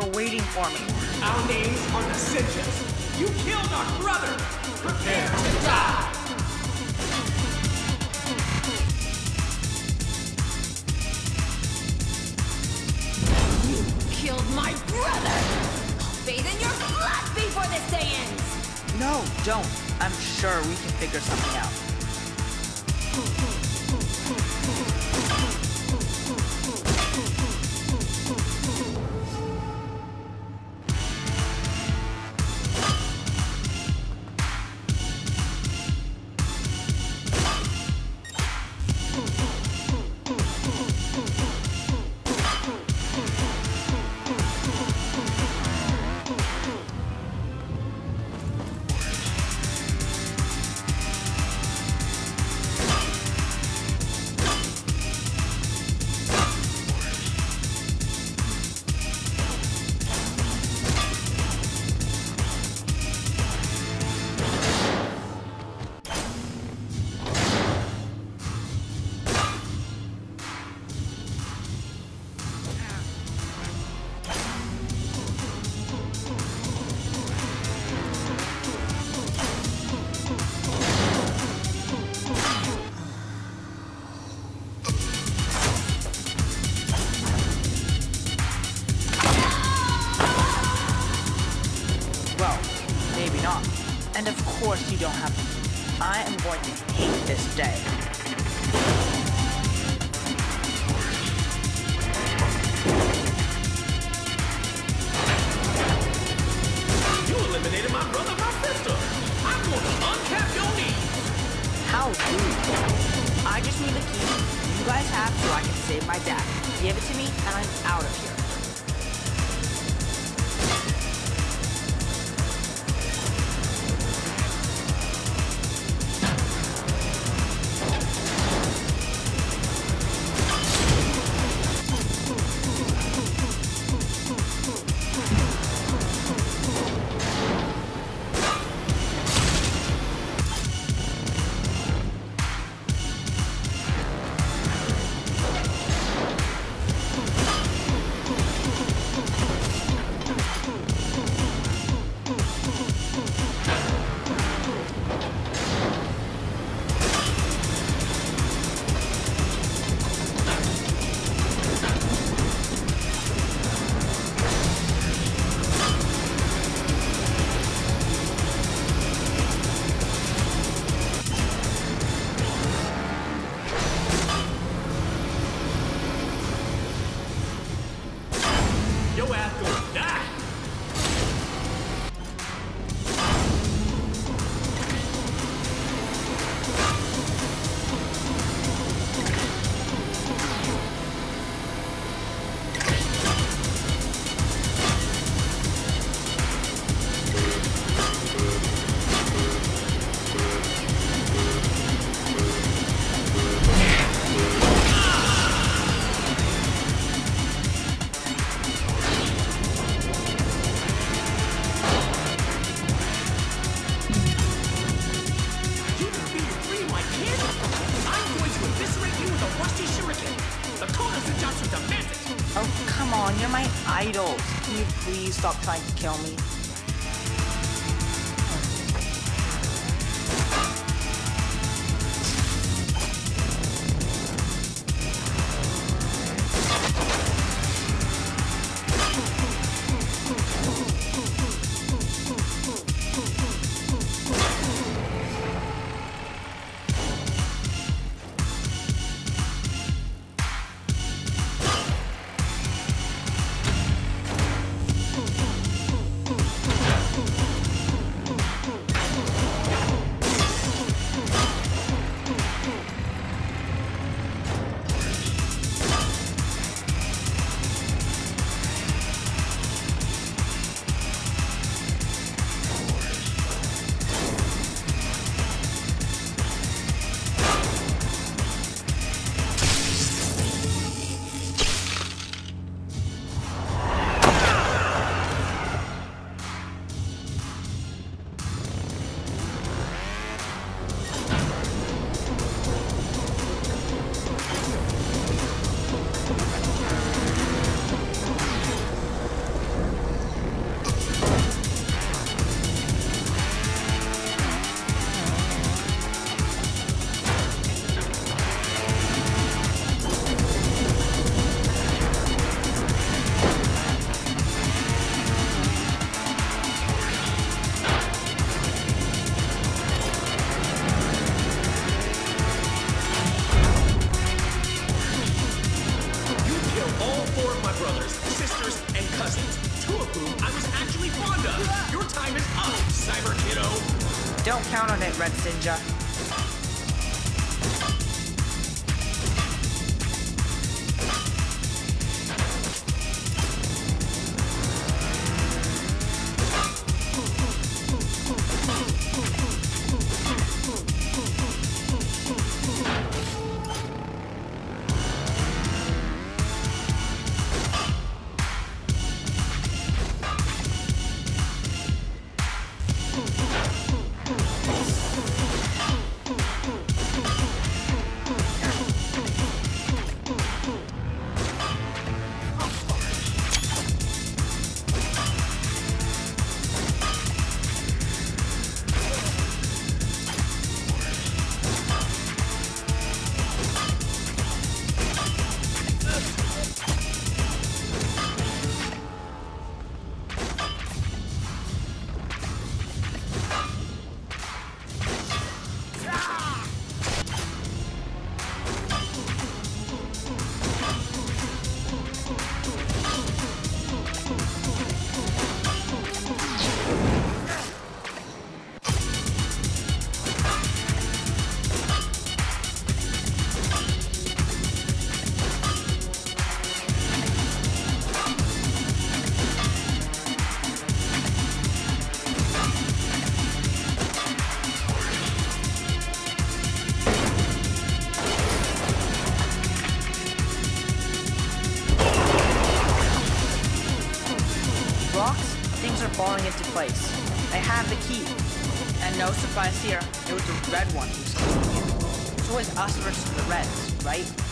were waiting for me. Our names are the Sinjas. You killed our brother. Prepare to die. You killed my brother! I'll bathe in your blood before this day ends! No, don't. I'm sure we can figure something out. you don't have to. I am going to hate this day. You eliminated my brother, my sister. I'm going to uncap your knees. How rude. I just need the key you guys have so I can save my dad. Give it to me and I'm out of here. You're my idols. Can you please stop trying to kill me? Don't count on it, Red Sinja. Falling into place. I have the key. And no surprise here, it was the red one who's keeping it. It's always us versus the reds, right?